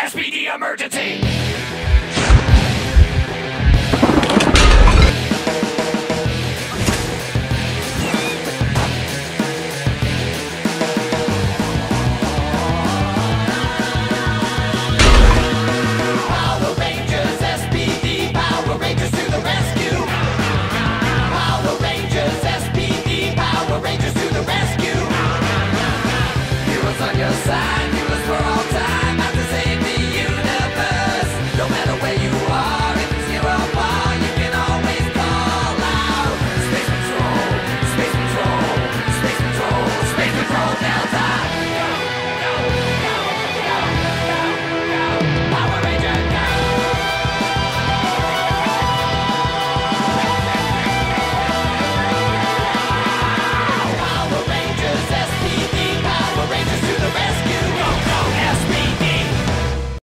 SPD emergency!